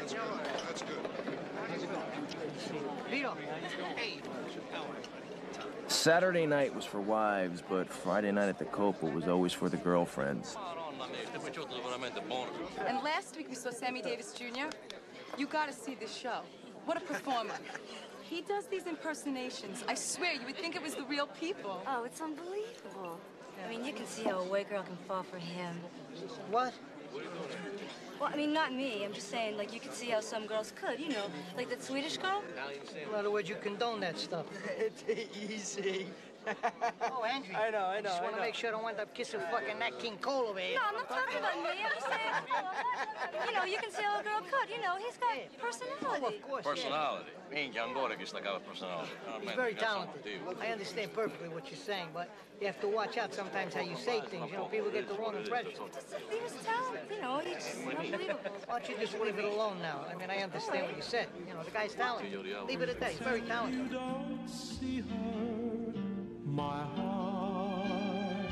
That's good. Vito. Hey. Saturday night was for wives, but Friday night at the Copa was always for the girlfriends. And last week we saw Sammy Davis Jr. You gotta see this show. What a performer. He does these impersonations. I swear, you would think it was the real people. Oh, it's unbelievable. I mean, you can see how a white girl can fall for him. What? Well, I mean, not me. I'm just saying, like, you can see how some girls could, you know, like that Swedish girl. In other words, you condone that stuff. It's easy. Oh, Andrew. I know, I know, Just want to make sure I don't end up kissing fucking Nat King Cole over here. No, I'm not talking about me. I'm just saying, you know, you can see how a girl could. You know, he's got personality. Oh, of course. yeah. Personality. Minkä on kuitenkin kautta personality. He's very talented. I understand perfectly what you're saying, but you have to watch out sometimes how you say things. You know, people get the wrong impression. He was talented. You know, he's just unbelievable. Why don't you just leave it alone now? I mean, I understand what you said. You know, the guy's talented. Leave it at that. He's very talented. My heart.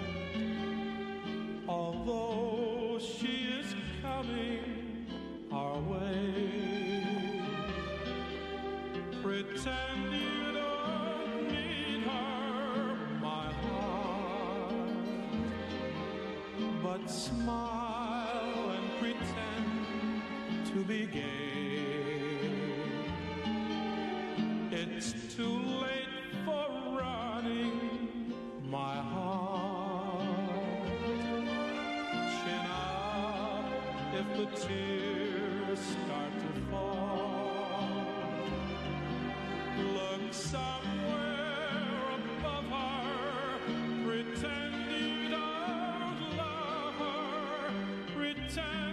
Although she is coming our way, pretend you don't need her, my heart. But smile and pretend to be gay. It's too late if the tears start to fall. Look somewhere above her, pretend you don't love her, pretend